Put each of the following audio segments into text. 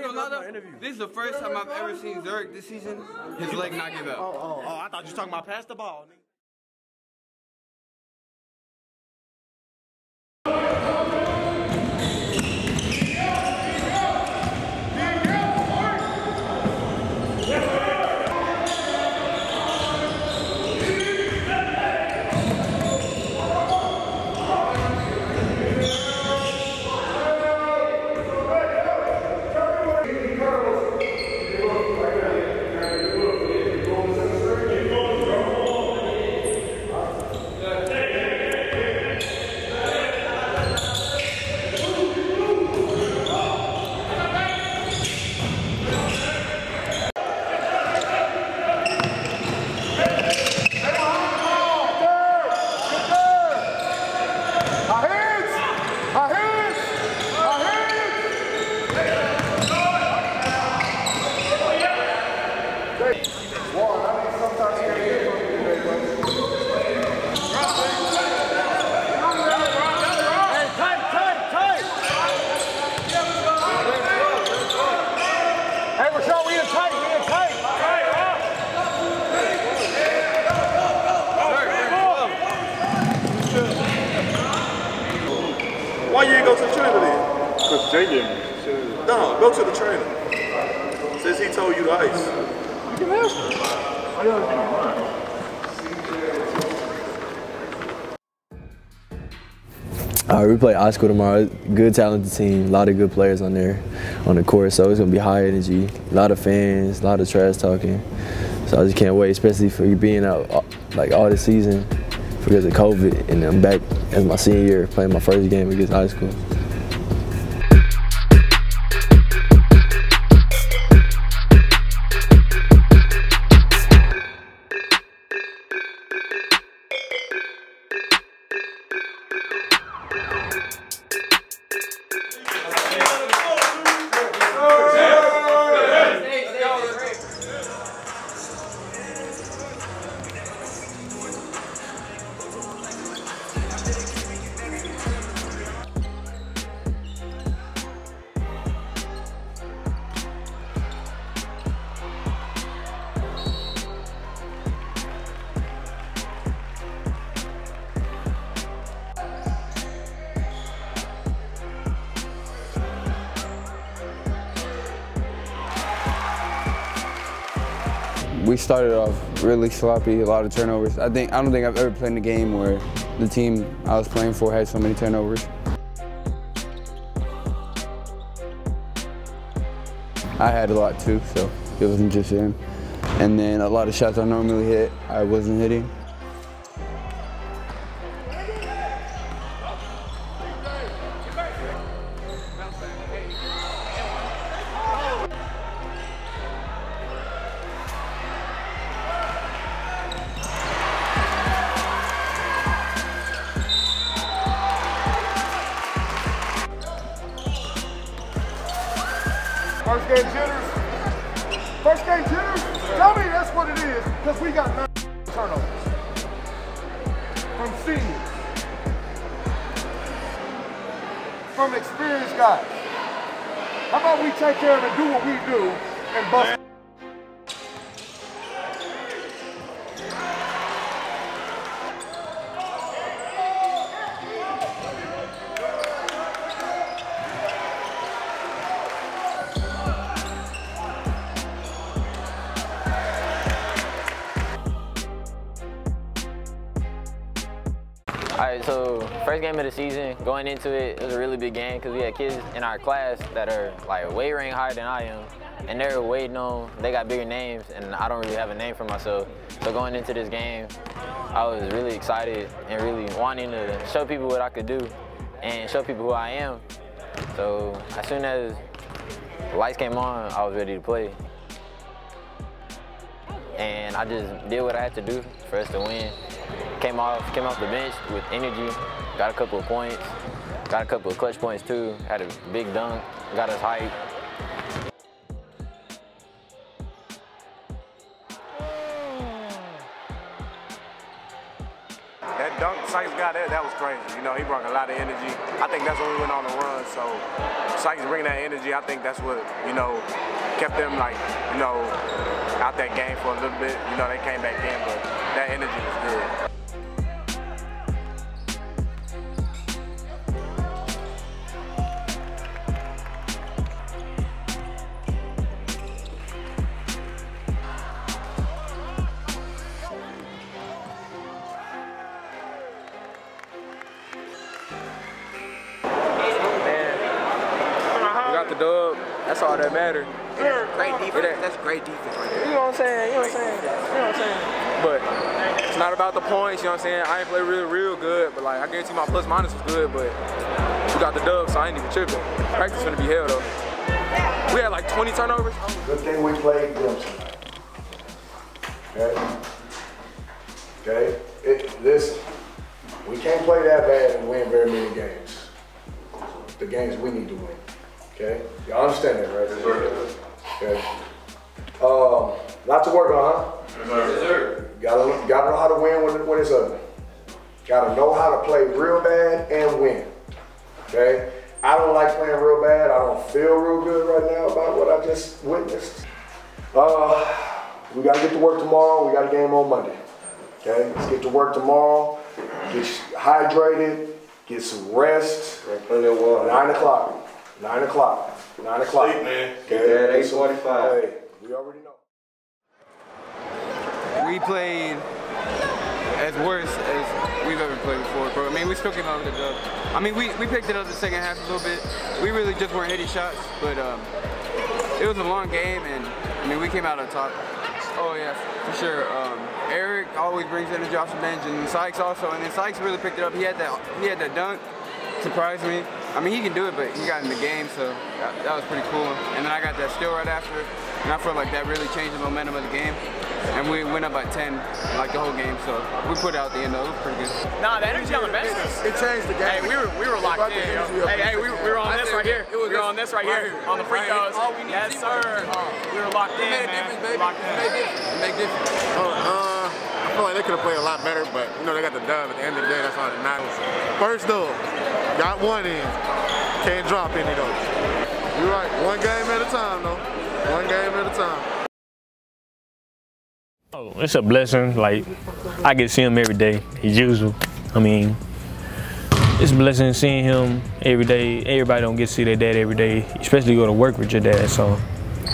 Hey, Hey, not gonna lie though. This is the first time I've ever seen Zhuric this season. His leg not give Oh, out. oh, oh, I thought you were talking about pass the ball. nigga. Our hands! Our hands! Our hands! One, I think sometimes you gotta get one today, bro. Hey, tight, tight, tight! Hey, Rashad, we in tight, we in tight! Why you ain't go to the trainer then? Because Jay gave me. No, go to the trainer. Since he told you the ice. You can ask him. I gotta think mine. All right, we play iSchool tomorrow. Good, talented team. A lot of good players on there, on the court. So it's gonna be high energy. A lot of fans, a lot of trash talking. So I just can't wait, especially for you being out like all the season because of COVID, and I'm back as my senior year playing my first game against iSchool. We started off really sloppy, a lot of turnovers. I think I don't think I've ever played in a game where the team I was playing for had so many turnovers. I had a lot too, so it wasn't just him. And then a lot of shots I normally hit, I wasn't hitting. From experienced guys. How about we take care of it, do what we do, and bust. Going into it, it was a really big game because we had kids in our class that are like way rank higher than I am, and they're way known. They got bigger names, and I don't really have a name for myself. So going into this game, I was really excited and really wanting to show people what I could do and show people who I am. So as soon as the lights came on, I was ready to play. And I just did what I had to do for us to win. Came off, came off the bench with energy, got a couple of points, got a couple of clutch points too, had a big dunk, got us hyped. That dunk Sykes got that that was crazy. You know, he brought a lot of energy. I think that's when we went on the run. So Sykes bringing that energy, I think that's what, you know, kept them like, you know, out that game for a little bit. You know, they came back in, but that energy was good. That's all that matters. Great defense. That's great defense right there. You know what I'm saying? You know what I'm saying? You know what I'm saying? But it's not about the points, you know what I'm saying? I ain't play real, real good, but like I guarantee my plus minus was good, but we got the dub, so I ain't even tripping. Practice gonna be hell though. We had like 20 turnovers. Good thing we played Clemson. Okay? Okay? It, listen, we can't play that bad and win very many games. The games we need to win. Okay? Y'all understand that, right? Yes, sir. Okay. Um, lot to work on, huh? Yes, sir. Yes, sir. Gotta, gotta know how to win when, when it's ugly. Gotta know how to play real bad and win. Okay? I don't like playing real bad. I don't feel real good right now about what I just witnessed. Uh, we gotta get to work tomorrow. We got a game on Monday. Okay? Let's get to work tomorrow. Get hydrated. Get some rest. Plenty of water. Nine o'clock. Nine o'clock. Nine o'clock. Sleep, man. Okay. At 8:45. Hey, we already know. We played as worse as we've ever played before, bro. I mean, we still came out with a dub. I mean, we, we picked it up the second half a little bit. We really just weren't hitting shots, but um, it was a long game, and I mean, we came out on top. Oh yeah, for sure. Um, Eric always brings in off the bench, and Sykes also. And then Sykes really picked it up. He had that he had that dunk, surprised me. I mean, he can do it, but he got in the game, so that, that was pretty cool. And then I got that steal right after, and I felt like that really changed the momentum of the game. And we went up by 10, like the whole game, so we put it out the end, though. It was pretty good. Nah, the energy on the bench It changed the game. Hey, we were we were locked in. Yo. Hey, hey, we, we were on this right here. We were on this right here on the free throws. Yes, sir. We were locked in, man. Locked in. Make difference. Oh, uh, I feel like they could have played a lot better, but you know they got the dub. At the end of the day, that's all that matters. First though, got one in. Can't drop any though. You're right. One game at a time though. One game at a time. Oh, it's a blessing. Like I get to see him every day, as usual. I mean, it's a blessing seeing him every day. Everybody don't get to see their dad every day, especially go to work with your dad. So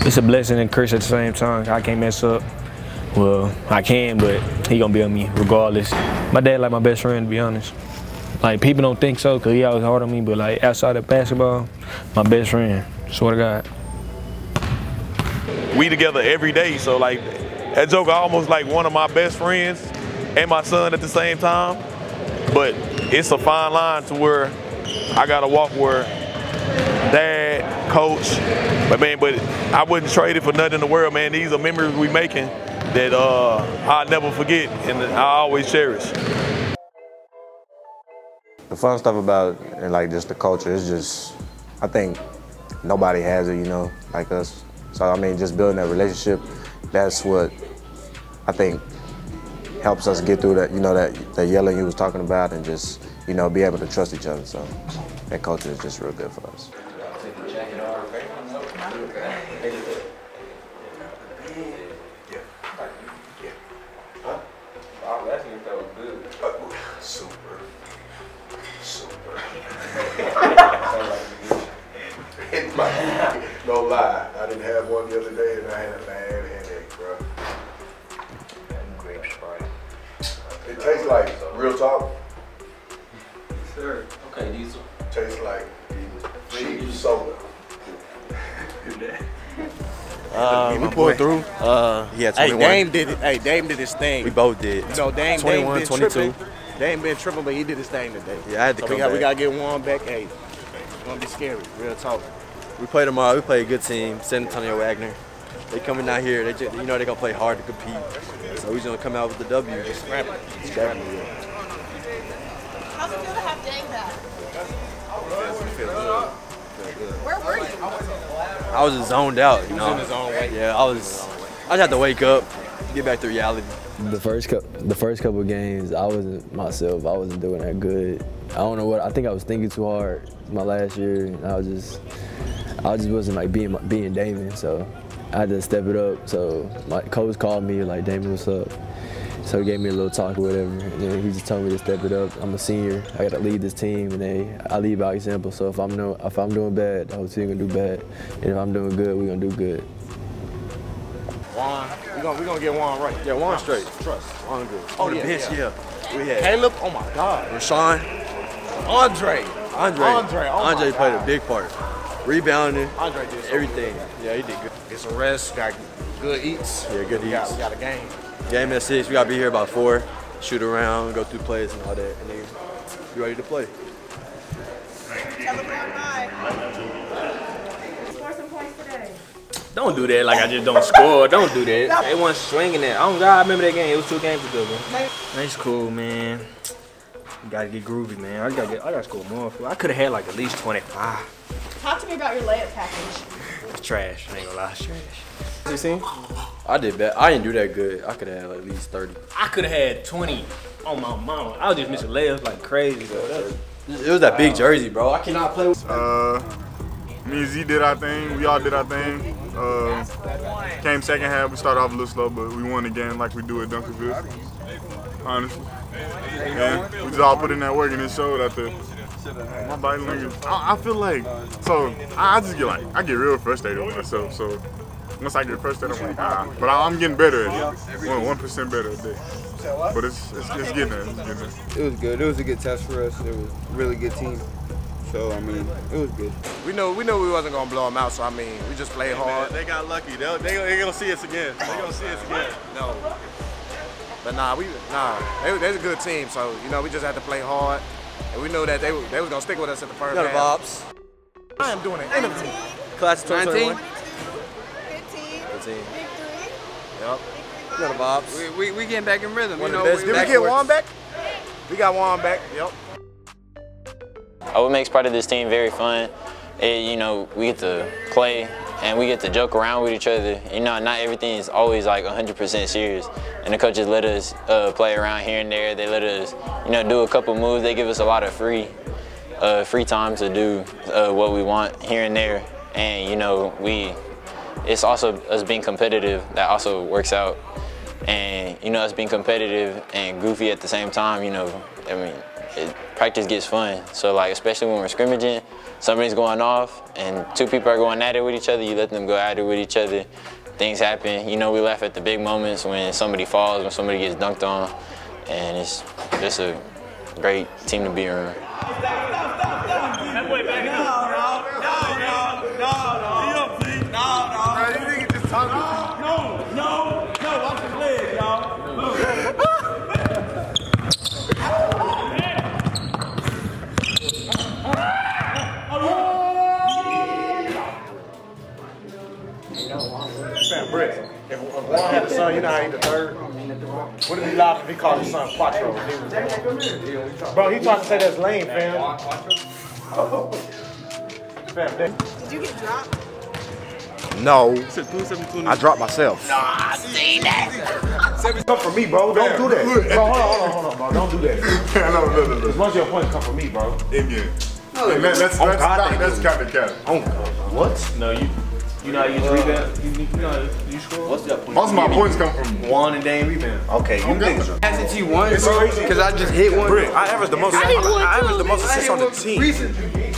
it's a blessing and curse at the same time. I can't mess up. Well, I can, but he gonna be on me regardless. My dad like my best friend, to be honest. Like people don't think so, cause he always hard on me. But like outside of basketball, my best friend. Swear to God. We together every day, so like that joker almost like one of my best friends and my son at the same time. But it's a fine line to where I gotta walk where dad, coach, but man, but I wouldn't trade it for nothing in the world, man. These are memories we making that uh, I'll never forget and I always cherish. The fun stuff about and like just the culture is just, I think nobody has it, you know, like us. So I mean, just building that relationship, that's what I think helps us get through that, you know, that, that yelling you was talking about and just, you know, be able to trust each other. So that culture is just real good for us. Uh, Yeah, Hey, 21. Dame did it. Hey, Dame did his thing. We both did. You know, Dame, 21, Dame been 22. tripping. Dame been tripping, but he did his thing today. Yeah, I had to so come we got, We back. gotta get one back. Hey, it's gonna be scary. Real talk. We play tomorrow. We play a good team, San Antonio Wagner. They coming out here. They just, you know they gonna play hard to compete. So we just gonna come out with the W. Just scrap it. Scrap it. yeah. How's it feel to have Dame back? Feel good. Where were you? I was just zoned out, you He was know. in his own way. Yeah, I was. I just had to wake up. get back to reality. The first couple, the first couple games, I wasn't myself. I wasn't doing that good. I don't know what. I think I was thinking too hard my last year. I was just, I just wasn't like being being Damon. So I had to step it up. So my coach called me like, Damon, what's up? So he gave me a little talk or whatever, and then he just told me to step it up. I'm a senior. I got to lead this team, and they, I lead by example. So if I'm no, if I'm doing bad, the whole team gonna do bad, and if I'm doing good, we are gonna do good. Juan, we gonna we gonna get Juan right. Yeah, Juan straight. Trust. Juan good. Oh, the yeah, bench, yeah. yeah. We had Caleb, oh my God. Rashawn. Andre. Andre. Andre, oh Andre played God. a big part. Rebounding. Andre did everything. Yeah, he did good. Get some rest. Got good eats. Yeah, good we Got, eats. we got a game. Game at six. We gotta be here about four. Shoot around, go through plays and all that, and then be ready to play. Tell them bye. Score some points today. Don't do that like I just don't score. Don't do that. They wasn't swinging it. Oh God, I remember that game. It was two games ago, man. That's cool, man. You gotta get groovy, man. I gotta get. I gotta score more. fool. I could have had like at least 25. Talk to me about your layup package. It's trash. I ain't gonna lie, it's trash. You seen? I did bad. I didn't do that good. I could have had at least 30. I could have had 20 on my mama. I was just missing layups like crazy, though. It was that big jersey, bro. I cannot play with. Uh, me and Z did our thing. We all did our thing. Uh, came second half. We started off a little slow, but we won the game like we do at Duncanville. Honestly. And we just all put in that work and it showed out there. My body language. I, I feel like, so I, I just get like, I get real frustrated with myself. So once I get frustrated, I'm like, ah. But I, I'm getting better at it. One, 1% better a day. But it's, it's, getting. It's getting there. It was good. It was a good test for us. It was a really good team. So I mean, it was good. We know we knew we wasn't gonna blow them out. So I mean, we just played hard. They got lucky. They they they gonna see us again. They gonna see us again. No. But nah, we nah. They they're a good team. So you know, we just had to play hard, and we knew that they were- they was gonna stick with us at the first Got a half. Bobs. I am doing an interview. Class of 2021. 15. 15. Yep. Got a Bobs. We, we, we getting back in rhythm. One you know, the best. Did we get Juan back? We got Juan back. Yep. What makes part of this team very fun, is, you know, we get to play and we get to joke around with each other. You know, not everything is always like 100% serious. And the coaches let us uh, play around here and there. They let us, you know, do a couple moves. They give us a lot of free, uh, free time to do uh, what we want here and there. And you know, we, it's also us being competitive that also works out. And you know, us being competitive and goofy at the same time. You know, I mean, it, practice gets fun. So like, especially when we're scrimmaging, somebody's going off and two people are going at it with each other. You let them go at it with each other. Things happen. You know, we laugh at the big moments when somebody falls, when somebody gets dunked on, and it's just a great team to be around. Son, you know how he the third. What if he laughed if he called his son Quattro? Bro, he tried to say that's lame, fam. Fam, that- Did you get dropped? No. I dropped myself. Nah, see that. Come for me, bro. Don't do that. Bro, hold on, hold on, hold on, bro. Don't do that. no, no, no, no. Because once your points come from me, bro. In oh, game. And that, that's Oh, that's God, kind thank that's you. kind of cat. Oh, what? No, you you know how you use rebound? Uh, you, you know how you score? What's that Most of my points come from One and Dane rebound. Okay, you niggas are. Hasn't he won, It's bro? crazy. Because I just hit one. Brick, I average the most. I, I average the most assists on the team,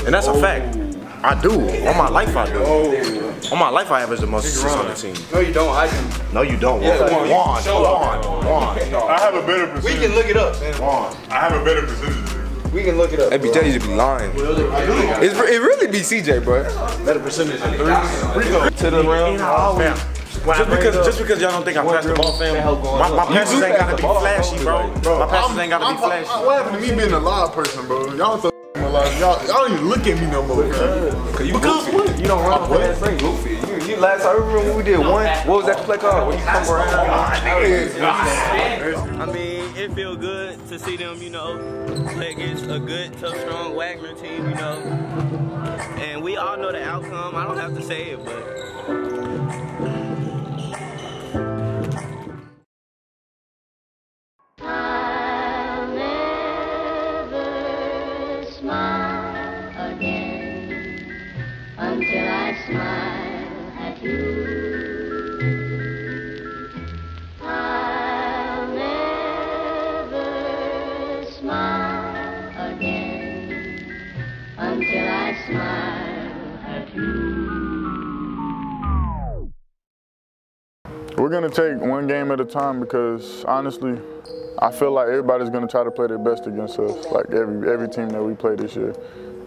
and that's a oh. fact. I do. On my life, I do. Oh. On my life, I average the most assists on the team. No, you don't. I do. No, you don't. Yeah, Juan, Juan, Juan. Juan, I have a better percentage. We can look it up. Juan. I have a better percentage. Than We can look it up. That be bro. Jay used to be lying. It's, it really be CJ, bro. Better percentage than threes. To the rim. Fam, Just because, just because y'all don't think I pass the ball, fam, my, my passes ain't gotta be flashy, bro. My passes ain't gotta be flashy. What happened to me being a live person, bro? Y'all so a lot. Y'all, y'all don't even look at me no more. Cause you goofy. You don't run fast. You goofy. You, you last I remember when we did one. What was that play called? When you come around. I mean, it feel good to see them, you know, play against a good, tough, strong Wagner team, you know. And we all know the outcome. I don't have to say it, but gonna take one game at a time because honestly, I feel like everybody's gonna try to play their best against us, like every every team that we play this year.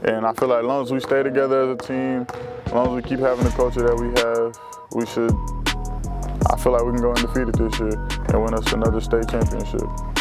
And I feel like as long as we stay together as a team, as long as we keep having the culture that we have, we should. I feel like we can go undefeated this year and win us another state championship.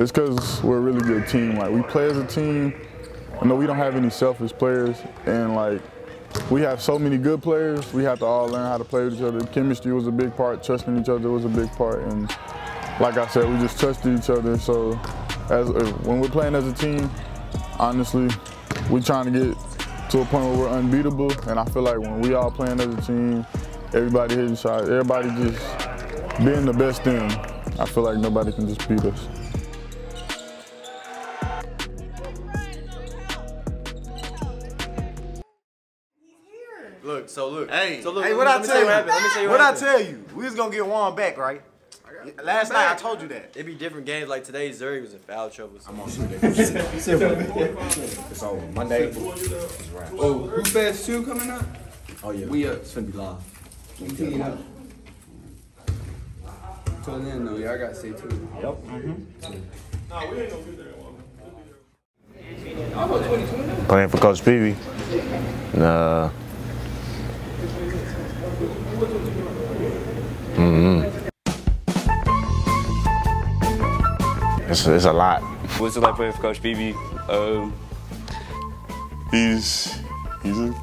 It's because we're a really good team. Like we play as a team. I know we don't have any selfish players, and like we have so many good players. We have to all learn how to play with each other. Chemistry was a big part. Trusting each other was a big part, and like I said, we just trusted each other. So as uh, when we're playing as a team, honestly, we're trying to get to a point where we're unbeatable. And I feel like when we all playing as a team, everybody hitting shots, everybody just being the best in, I feel like nobody can just beat us. So look. Hey, so look. hey, what me- I let tell you? what happened. Let me tell you What what, I tell you? We was gonna get Juan back, right? Last night I told you that. It'd be different games like today. Zuri was in foul trouble. So. I'm on It's on Monday. Oh, who fast two coming up? Oh yeah. We up. It's gonna be live. We teeing up. Till then, though, y'all gotta stay tuned. Yep. Nah, we ain't gonna do that one. Playing for Coach Peavy. Uh, mm It's, it's a lot. What's it like playing for Coach Peavy? Um, He's he's a